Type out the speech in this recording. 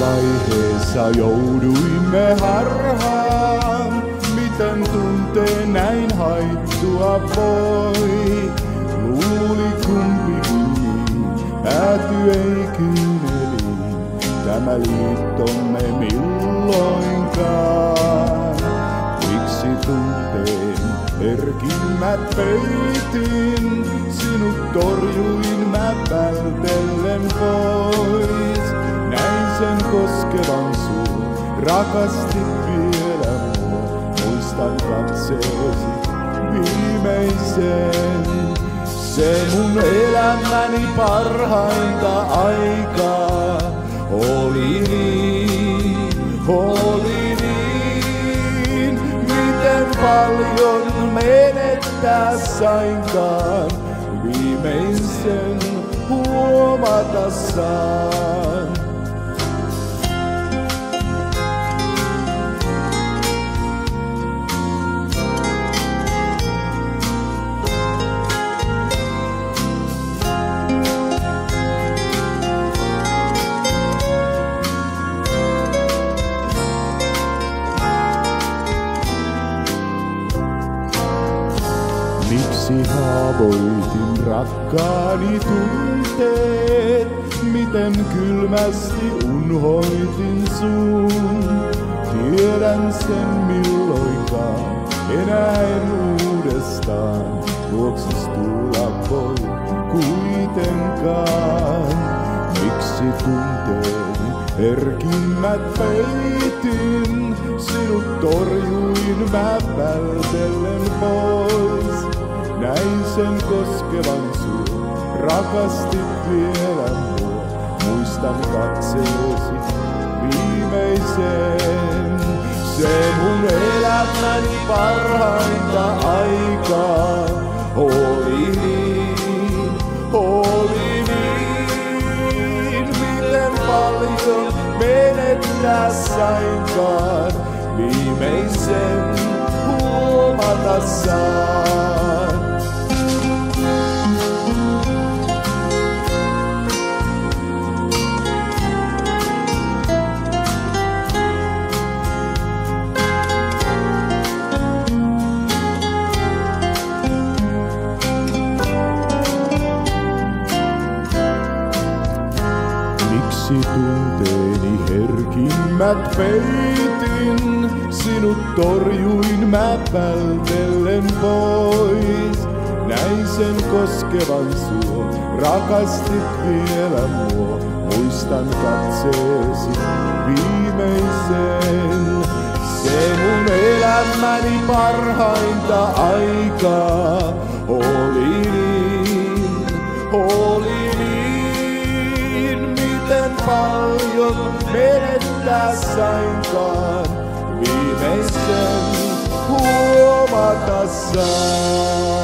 vaiheessa jouduimme harhaan, miten tunteen näin haittua voi. Luuli kumpikin, pääty ei kyyneliin, tämä liittomme milloinkaan. Miksi tunteen herkimmät peitin, sinut torjuin mä vältellen pois. Koskevan sun, rakastit vielä mua, muistan katseesi viimeisen. Se mun elämäni parhainta aikaa oli niin, oli niin. Miten paljon menettää sainkaan, viimeisen huomata saan. Miksi haavoitin rakkaani tunteet, miten kylmästi unhoitin sun. Tiedän sen milloinkaan, enää en uudestaan luoksis tulla voi kuitenkaan. Miksi tunteeni herkimmät peitin, sinut torjuin mä vältellen pois. Näin sen koskevan sun, rakastit vielä mua, muistan katseesi viimeisen. Se mun elämäni parhainta aikaa oli niin, oli niin. Miten paljon menettää sainkaan, viimeisen huomata saan. Tunteeni herkimmät peitin, sinut torjuin mä vältellen pois. Näin sen koskevan sua, rakastit vielä mua, muistan katseesi viimeisen. Se mun elämäni parhainta aikaa paljon menettää sainkaan, viimeisen huomata saan.